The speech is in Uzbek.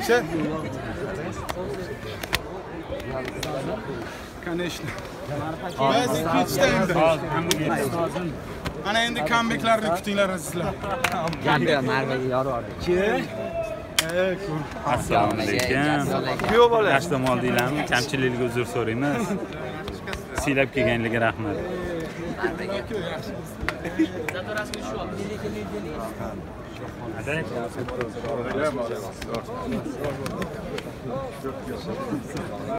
Все? Конечно. Biz ikki uchta endi. Ana endi comebacklarni kutinglar azizlar. Gapga Marvaga yorvordi. assalomu alaykum yaxshi tomon deylarmi kamchilikga uzr so'raymiz siylab kelganligiga rahmat Çok yaxşisiz. Zatorasını şu an. Adalet olsun. Çok güzel.